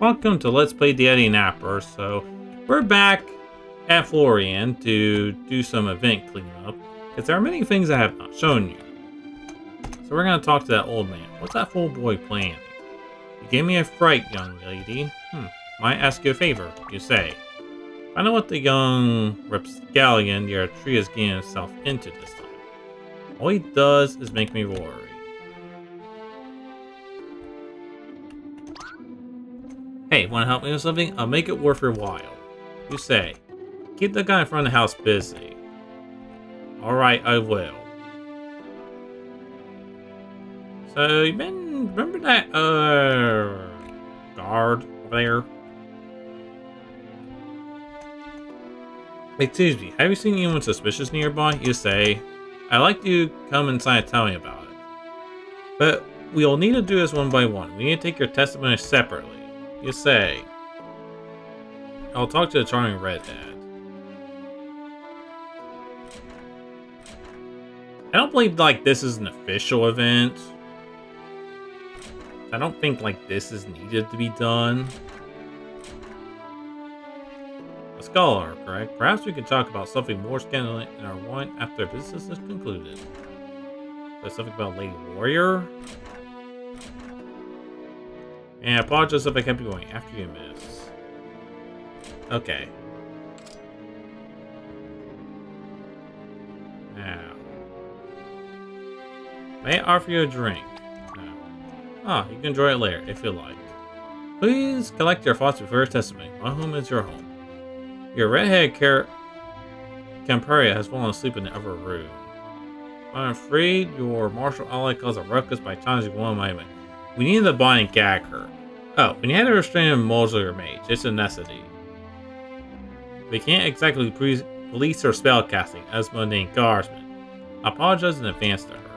welcome to Let's Play the Didnapper. So, we're back at Florian to do some event cleanup, because there are many things I have not shown you. So we're going to talk to that old man. What's that fool boy planning? You gave me a fright, young lady. Hmm, might ask you a favor, you say. I know what the young rapscallion your tree is getting himself into this time. All he does is make me worry. Hey, want to help me with something? I'll make it worth your while. You say. Keep the guy in front of the house busy. Alright, I will. So, you been... Remember that, uh... Guard there? Excuse me, have you seen anyone suspicious nearby? You say. I'd like you to come inside and tell me about it. But we'll need to do this one by one. We need to take your testimony separately. You say. I'll talk to the charming red dad. I don't believe like this is an official event. I don't think like this is needed to be done. A scholar, correct? Perhaps we could talk about something more scandalous in our wine after business is concluded. There's something about Lady Warrior? And I apologize if I kept going after you miss. Okay. Now. May I offer you a drink? No. Ah, you can enjoy it later, if you like. Please collect your thoughts before your testimony. My home is your home. Your redhead Car Camperia has fallen asleep in the other room. I'm afraid your martial ally caused a ruckus by challenging one of my men. We need to bind and gag her. Oh, we need to restrain Moser mage. It's a necessity. We can't exactly police her spellcasting, as mundane guardsmen. I apologize in advance to her.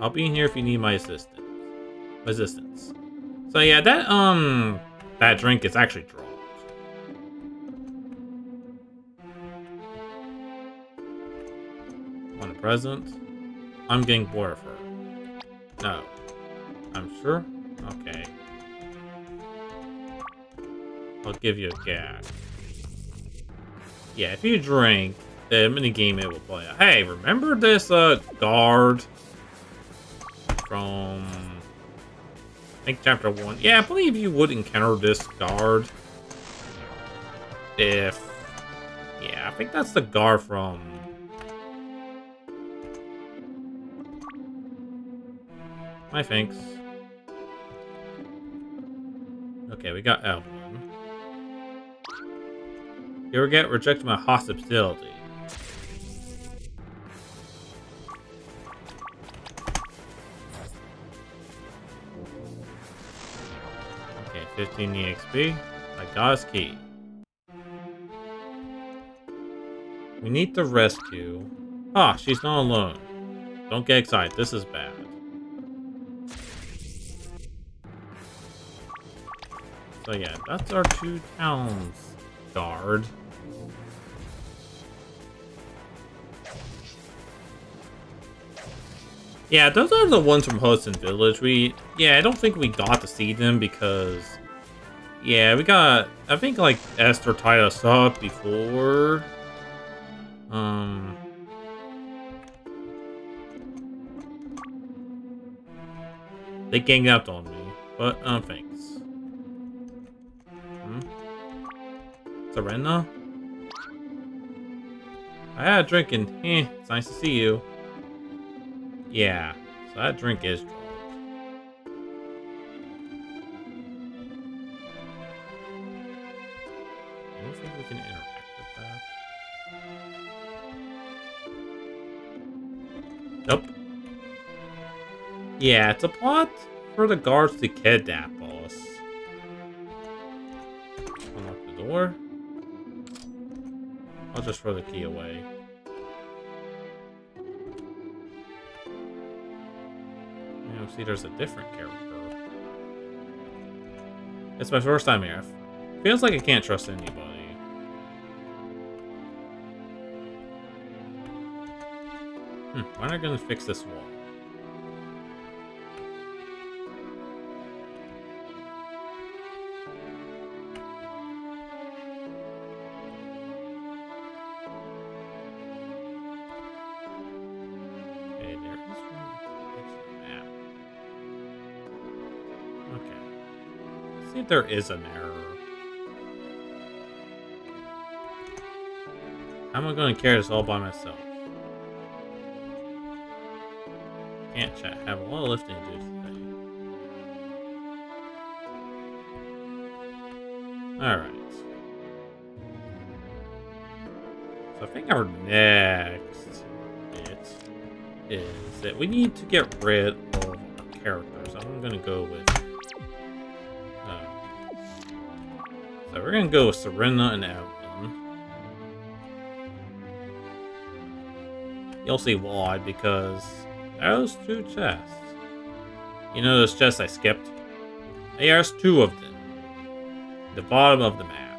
I'll be here if you need my assistance. Resistance. So yeah, that um that drink is actually dropped. Want a present? I'm getting bored of her. No. I'm sure? Okay. I'll give you a gag. Yeah, if you drink, the minigame it will play. Hey, remember this uh guard from I think chapter one? Yeah, I believe you would encounter this guard if yeah, I think that's the guard from My thanks. Okay, we got Evelyn. You get rejected by hospitality? Okay, 15 EXP. I got key. We need to rescue. Ah, she's not alone. Don't get excited. This is bad. So yeah, that's our two towns guard. Yeah, those are the ones from Hudson Village. We, yeah, I don't think we got to see them because, yeah, we got, I think like Esther tied us up before. Um, they ganged up on me, but um, thanks. Serena? I had a drink and, eh, it's nice to see you. Yeah, so that drink is drugged. I don't think we can interact with that. Nope. Yeah, it's a plot for the guards to kidnap throw the key away. You know, see, there's a different character. It's my first time here. Feels like I can't trust anybody. Hmm, why not gonna fix this wall? There is an error. How am I going to carry this all by myself? Can't chat. Have a lot of lifting to do today. Alright. So I think our next bit is that we need to get rid of our characters. I'm going to go with... we're to go with Serena and Evelyn. You'll see why, because those two chests. You know those chests I skipped? There's two of them. The bottom of the map.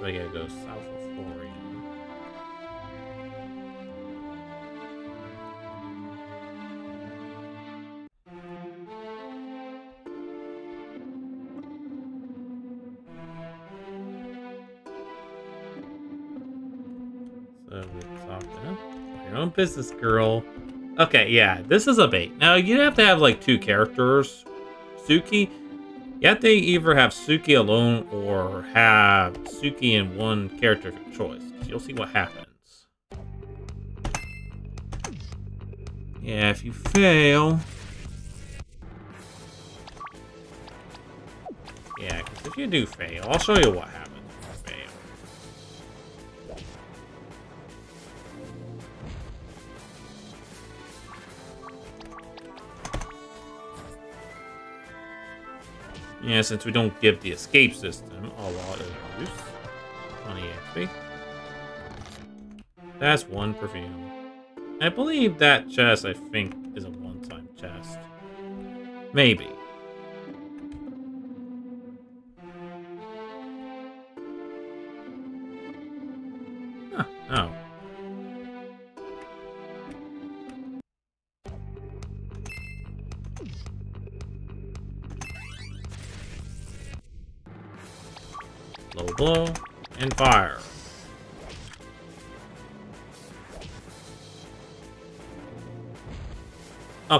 So I gotta go south business, girl. Okay, yeah, this is a bait. Now, you have to have, like, two characters. Suki, you have to either have Suki alone or have Suki in one character choice. You'll see what happens. Yeah, if you fail... Yeah, because if you do fail, I'll show you what happens Yeah, since we don't give the escape system a lot of use. 20 XP. That's one perfume. I believe that chest, I think, is a one-time chest. Maybe.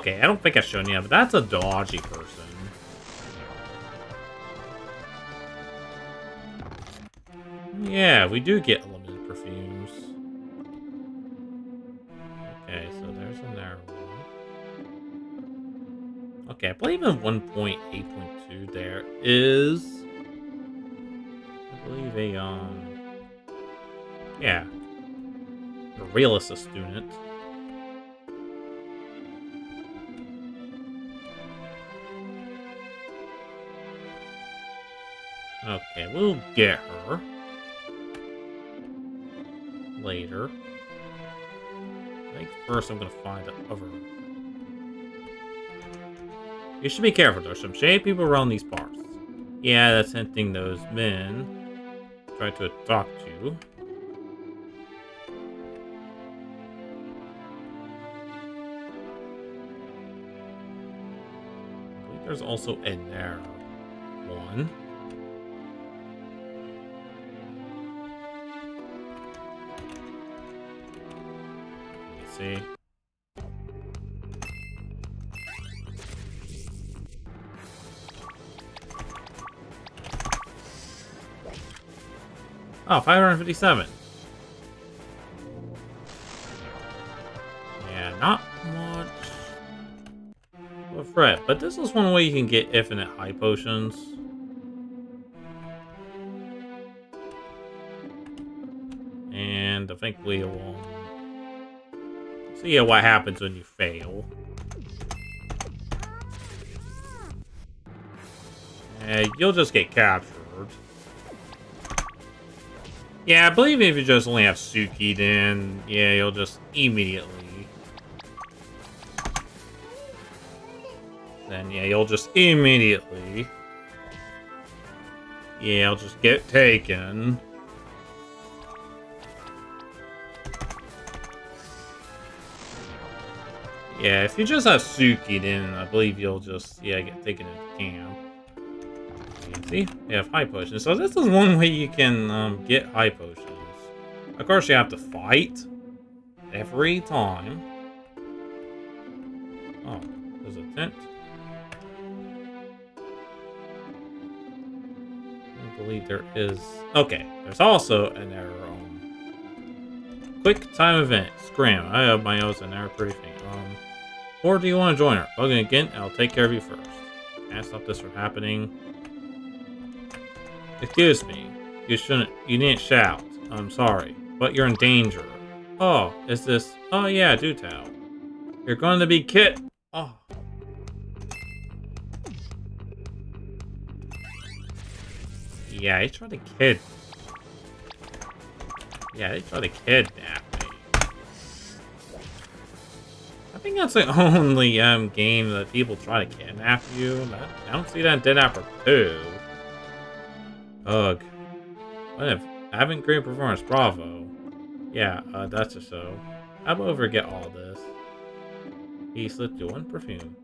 Okay, I don't think I've shown you, but that's a dodgy person. Yeah, we do get a limited perfumes. Okay, so there's a narrow one. Okay, I believe in 1.8.2 there is... I believe a, um... Yeah. A realist student. Okay, we'll get her. Later. I think first I'm gonna find the other. You should be careful, there's some shady people around these parts. Yeah, that's hinting those men try to to you. There's also a narrow one. See. Oh, 557. Yeah, not much of a threat, but this is one way you can get infinite high potions. See what happens when you fail. Uh, you'll just get captured. Yeah, I believe if you just only have Suki, then yeah, you'll just immediately. Then yeah, you'll just immediately. Yeah, I'll just get taken. Yeah, if you just have Suki, then I believe you'll just yeah get taken into camp. See, you have high potions. So this is one way you can um, get high potions. Of course, you have to fight every time. Oh, there's a tent. I believe there is... Okay, there's also an error. Quick time event. Scram. I have my own an error pretty. Um, or do you want to join her? Bug again, I'll take care of you first. Can't stop this from happening. Excuse me. You shouldn't... You didn't shout. I'm sorry. But you're in danger. Oh, is this... Oh yeah, do tell. You're going to be kit... Oh. Yeah, he tried to kid. Yeah, they tried to kidnap think that's the only um game that people try to kidnap you. I don't see that in Didnapper 2. Ugh. What if having great performance, bravo. Yeah, uh, that's a so. How about forget all this? He slipped you one perfume.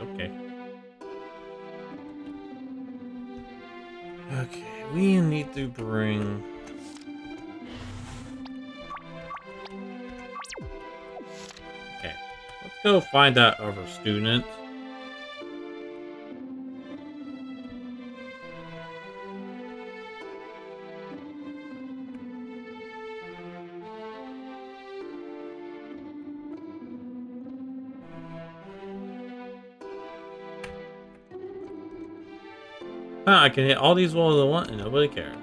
Okay. Okay, we need to bring... go find that other student. Huh, I can hit all these walls I want and nobody cares.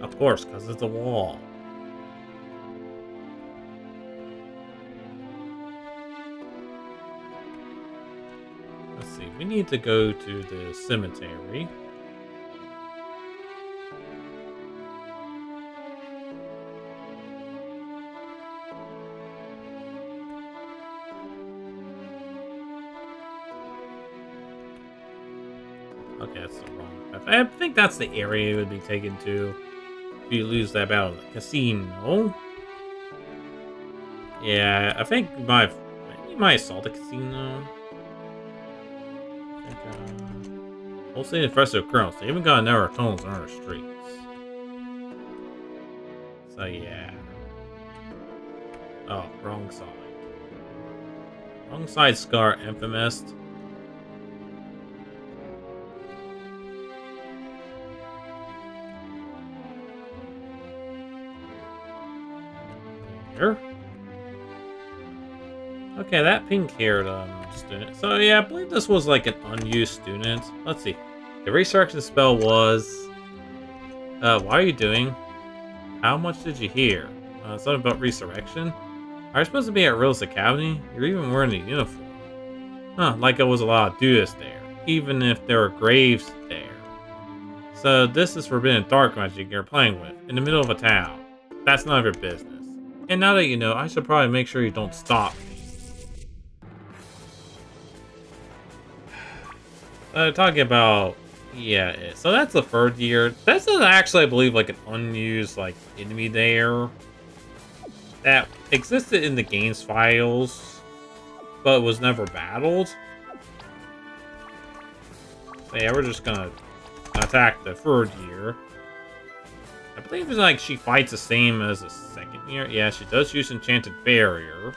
Of course, because it's a wall. We need to go to the cemetery. Okay, that's the wrong path. I think that's the area it would be taken to if you lose that battle. The casino. Yeah, I think my might assault the casino. We'll see impressive colonels. They even got narrow tunnels on our streets. So yeah. Oh, wrong side. Wrong side Scar Infamous. There. Okay, that pink-haired um, student. So yeah, I believe this was like an unused student. Let's see. The resurrection spell was... Uh, what are you doing? How much did you hear? Uh, something about resurrection? Are you supposed to be at Rose Academy? You're even wearing a uniform. Huh, like it was a lot of dudes there. Even if there were graves there. So this is forbidden dark magic you're playing with, in the middle of a town. That's none of your business. And now that you know, I should probably make sure you don't stop me. Uh, talking about, yeah, so that's the third year. That's actually, I believe, like an unused, like, enemy there. That existed in the game's files, but was never battled. So yeah, we're just gonna attack the third year. I believe it's like she fights the same as the second year. Yeah, she does use Enchanted Barrier.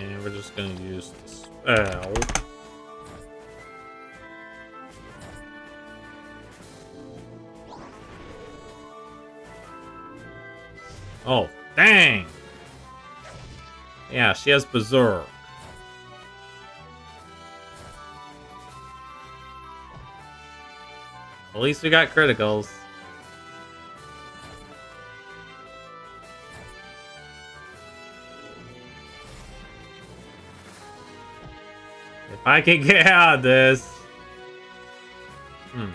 And we're just gonna use the spell. Oh, dang! Yeah, she has Berserk. At least we got criticals. If I can get out of this. Hmm.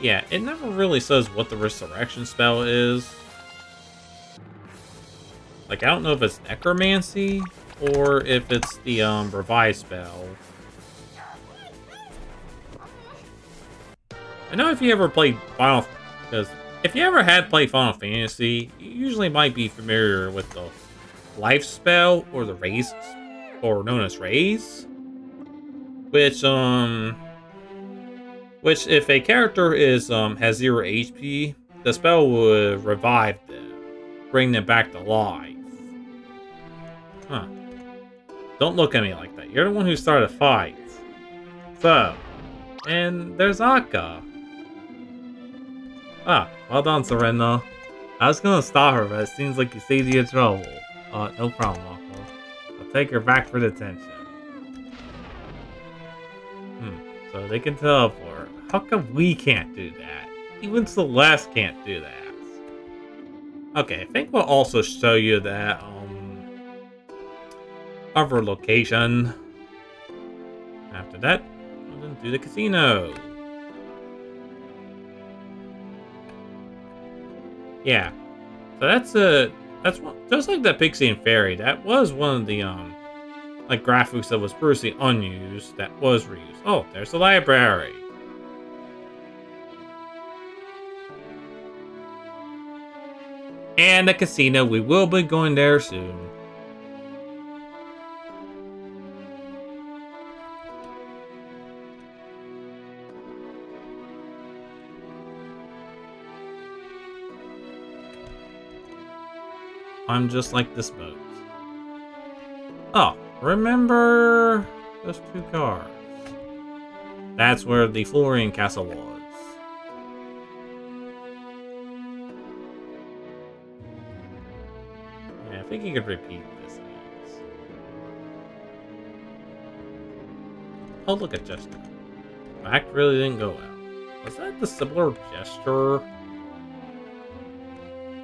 Yeah, it never really says what the resurrection spell is. Like, I don't know if it's necromancy or if it's the um, revive spell. I know if you ever played Final... Because if you ever had played Final Fantasy, you usually might be familiar with the life spell or the raise, or known as raise, which um, which if a character is um has zero HP, the spell would revive them, bring them back to life. Huh. Don't look at me like that. You're the one who started a fight. So, and there's Akka. Ah, well done, Serena. I was gonna stop her, but it seems like you saved your trouble. Uh, no problem, Akka. I'll take her back for detention. Hmm, so they can teleport. How come we can't do that? Even Celeste can't do that. Okay, I think we'll also show you that, um, other location. After that, we'll then do the casino. Yeah. So that's a that's one, just like that Pixie and Fairy. That was one of the um like graphics that was previously unused that was reused. Oh, there's the library. And the casino. We will be going there soon. I'm just like this boat. Oh, remember those two cars? That's where the Florian Castle was. Yeah, I think you could repeat this. Oh, look at Jester. Act really didn't go well. Was that the similar gesture?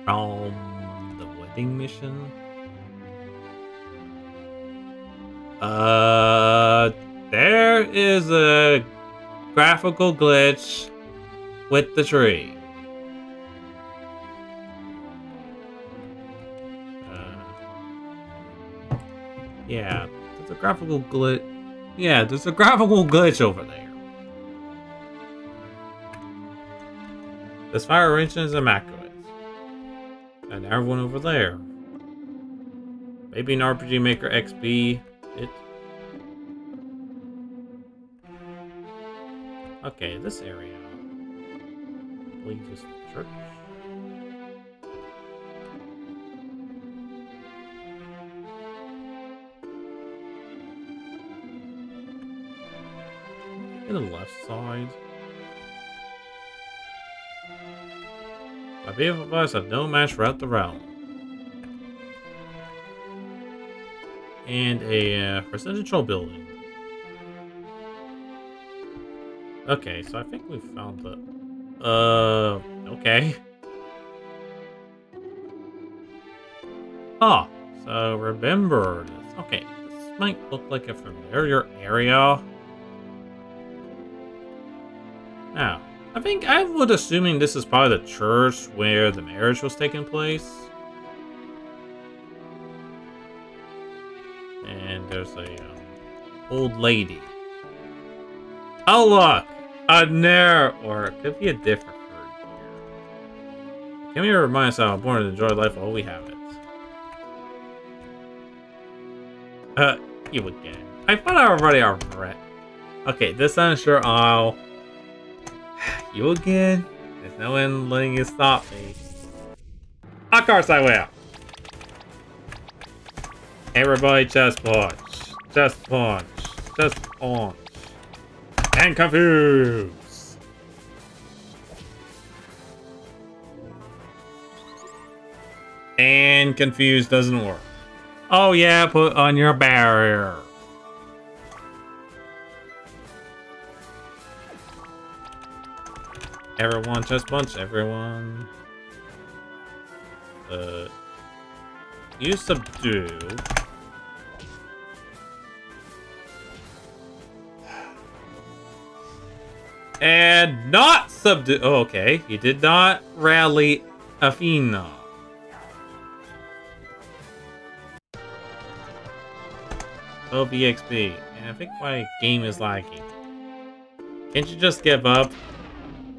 Um, wedding mission? Uh, there is a graphical glitch with the tree. Uh, yeah, there's a graphical glitch. Yeah, there's a graphical glitch over there. This fire arrangement is immaculate. And everyone over there. Maybe an RPG Maker XP. It. Okay, this area. Believe the church. In the left side. My beautiful us have no match throughout the realm. And a uh, residential building. Okay, so I think we found the... Uh, okay. Ah, so remember. Okay, this might look like a familiar area. I think I would assuming this is probably the church where the marriage was taking place. And there's a um, old lady. Oh look, a nair, or it could be a different bird here, to remind us how important to enjoy life while we have it. Uh, you again. I thought I already already. Okay, this I'm sure I'll. You again? There's no one letting you stop me. Of course I will. Everybody just punch. Just punch. Just punch. And confuse. And confuse doesn't work. Oh yeah, put on your barrier. Everyone just punch everyone. Uh, you subdue. And not subdue. Oh, okay, you did not rally Athena. Oh, BXB. And I think my game is lagging. Can't you just give up?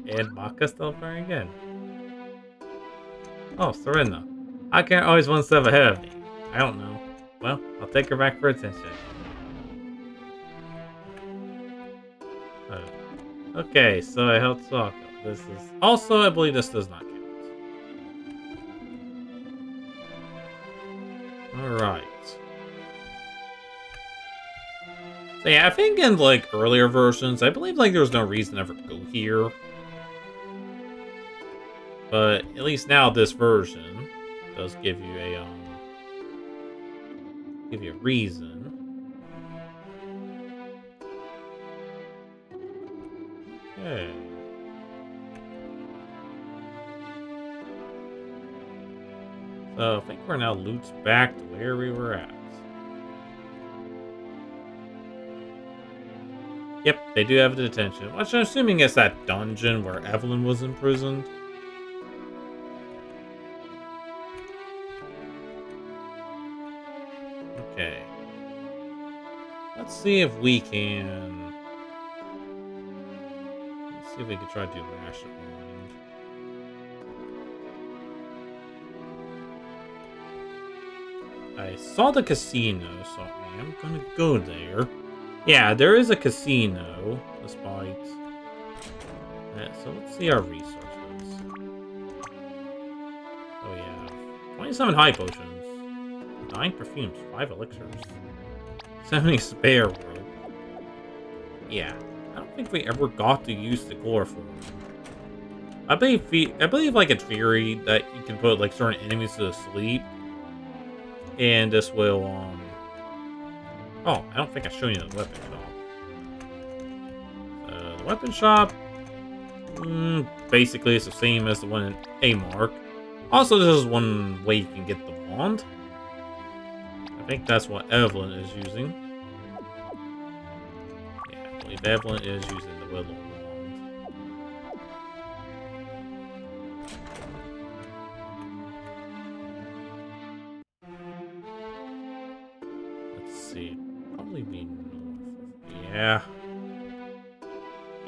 And Maka still very good. Oh, Serena. I can't always one step ahead of me. I don't know. Well, I'll take her back for attention. Uh, okay, so I held Sokka. This is also, I believe this does not count. All right. So yeah, I think in like earlier versions, I believe like there was no reason ever to ever go here. But at least now this version does give you a um give you a reason. Okay. So I think we're now loops back to where we were at. Yep, they do have the detention, which I'm assuming is that dungeon where Evelyn was imprisoned. See if we can... Let's see if we can try to do Mastermind. I saw the casino, so I am gonna go there. Yeah, there is a casino, despite... Uh, so let's see our resources. Oh yeah, 27 high potions. 9 perfumes, 5 elixirs. 70 spare rope. Yeah, I don't think we ever got to use the chloroform. I believe, I believe like it's theory that you can put like certain enemies to sleep. And this will, um... Oh, I don't think I showed you the weapon shop. Uh, the weapon shop... Mm, basically, it's the same as the one in A-Mark. Also, this is one way you can get the wand. I think that's what Evelyn is using. Yeah, I believe Evelyn is using the Willow Wand. Let's see. Probably be north. Yeah.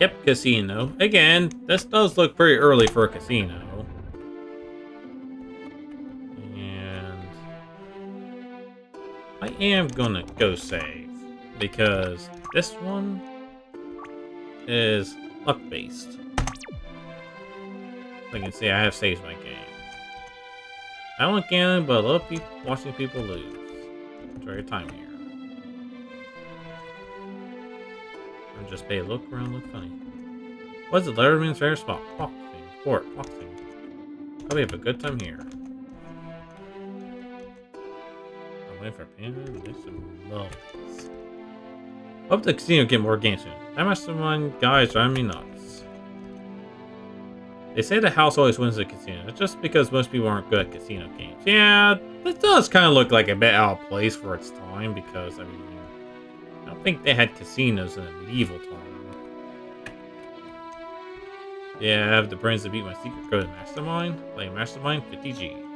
Yep, casino. Again, this does look pretty early for a casino. Am gonna go save because this one is luck based. I can see I have saved my game. I don't gambling, but I love watching people lose. Enjoy your time here. I'm just pay a look around, look funny. What's the Letterman's favorite spot? Boxing, sport, boxing. Probably have a good time here. Waiting for Panda some levels. Hope the casino get more games soon. That mastermind guys drive me nuts. They say the house always wins the casino. It's just because most people aren't good at casino games. Yeah, it does kind of look like a bit out of place for its time because, I mean, I don't think they had casinos in a medieval time. Yeah, I have the brains to beat my secret code Mastermind. Play Mastermind 50G.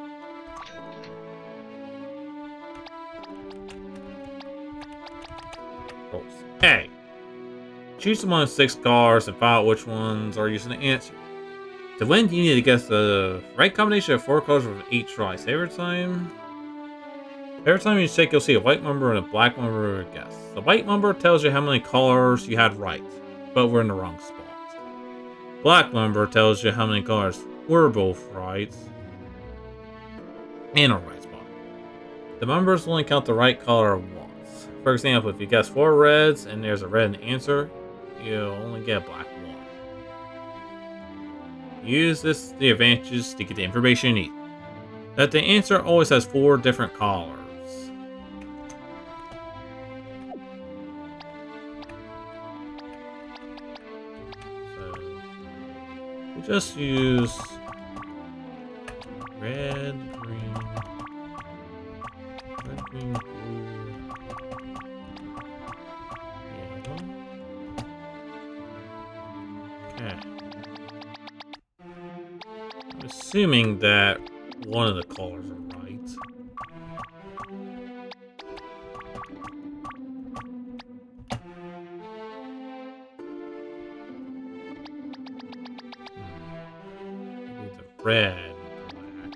Choose among six cars and find out which ones are using the answer. To win, you need to guess the right combination of four colors with eight tries. Every time, every time you shake, you'll see a white number and a black number to guess. The white number tells you how many colors you had right, but we're in the wrong spot. Black number tells you how many colors were both right and a right spot. The numbers only count the right color once. For example, if you guess four reds and there's a red in the answer, you'll only get a black one. Use this the advantages to get the information you need. That the answer always has four different colors. So, we just use red, green, red, green, assuming that one of the callers are right. Hmm. Red. black.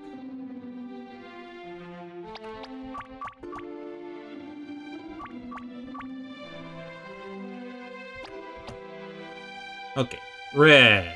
Okay, red.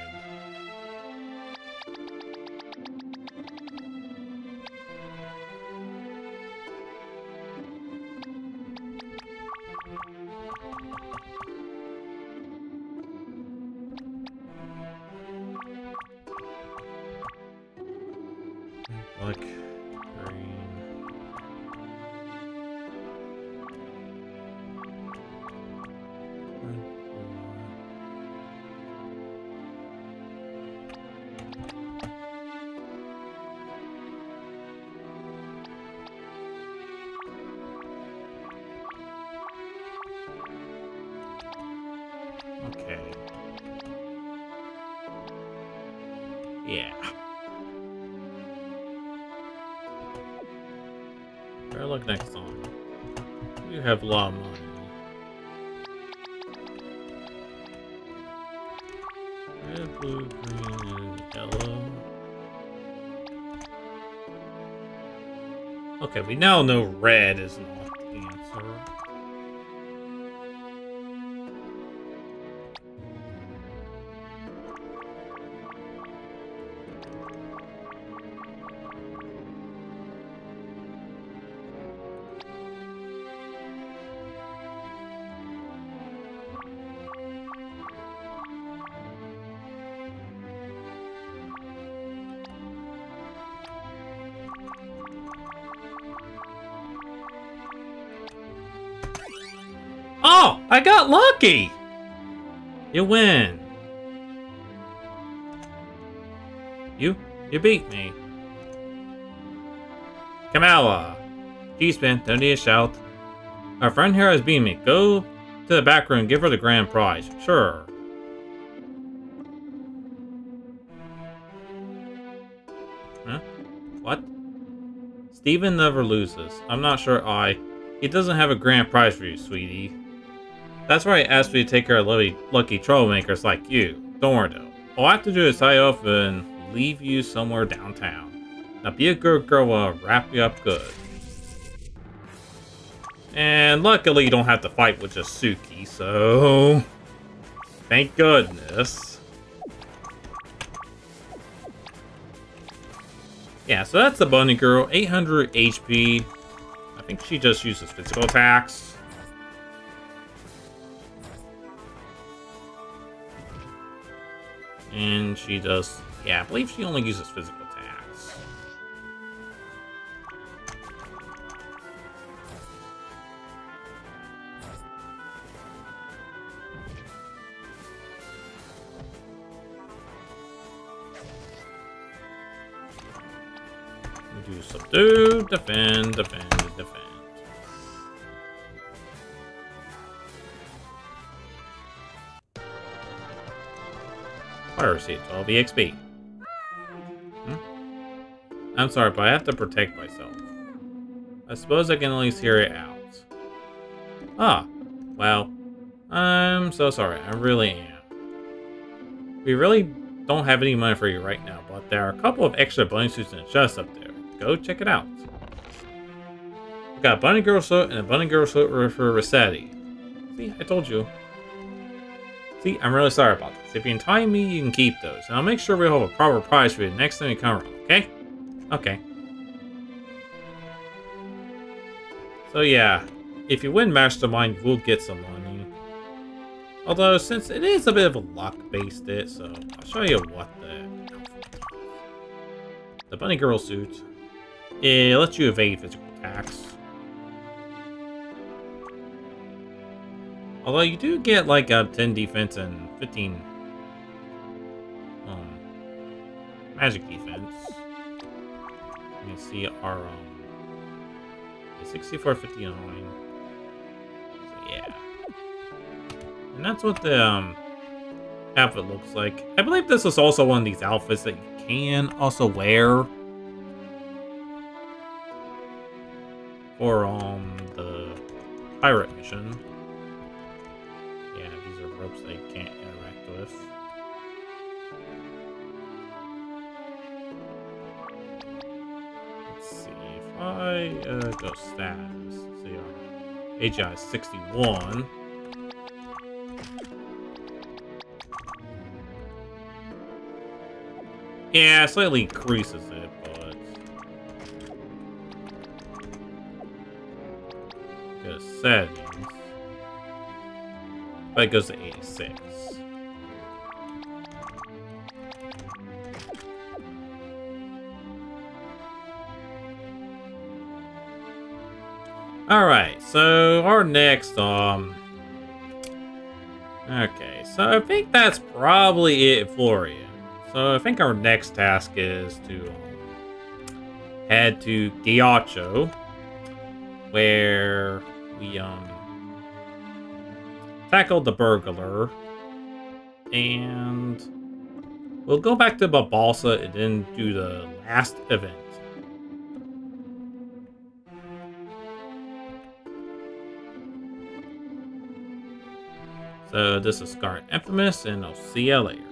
Have. Red, blue, green, and yellow. Okay, we now know red is not the answer. I got lucky! You win. You? You beat me. Kamala. G-Spin, don't need a shout. Our friend here has beaten me. Go to the back room, give her the grand prize. Sure. Huh? What? Steven never loses. I'm not sure I... He doesn't have a grand prize for you, sweetie. That's why I asked you to take care of lucky, lucky troublemakers like you. Don't worry though. All I have to do is tie up and leave you somewhere downtown. Now be a good girl I wrap you up good. And luckily you don't have to fight with just Suki, so... Thank goodness. Yeah, so that's the bunny girl. 800 HP. I think she just uses physical attacks. And she does... Yeah, I believe she only uses physical attacks. Do subdue, defend, defend, defend. Receipt, 12 EXP. Hmm? I'm sorry, but I have to protect myself. I suppose I can at least hear it out. Ah, well, I'm so sorry, I really am. We really don't have any money for you right now, but there are a couple of extra bunny suits the chest up there. Go check it out. We got a bunny girl suit and a bunny girl suit for Rossetti. See, I told you. I'm really sorry about this. If you can tie me, you can keep those. And I'll make sure we have a proper prize for you the next time you come around, okay? Okay. So yeah, if you win Mastermind, you will get some money. Although, since it is a bit of a luck-based it, so I'll show you what the... The Bunny Girl suit. It lets you evade physical attacks. Although you do get like a 10 defense and 15 um, magic defense. You can see our um, 6459. So yeah. And that's what the um, outfit looks like. I believe this is also one of these outfits that you can also wear. For um, the pirate mission ropes they can't interact with. Let's see, if I uh, go stats, see uh, our HI is 61. Yeah, slightly increases it, but... Good settings. But it goes to 86. Alright, so our next, um... Okay, so I think that's probably it for you. So I think our next task is to um, head to Ghiaccio, where we, um... Tackled the burglar, and we'll go back to Babalsa and then do the last event. So this is Scar Infamous, and I'll see you later.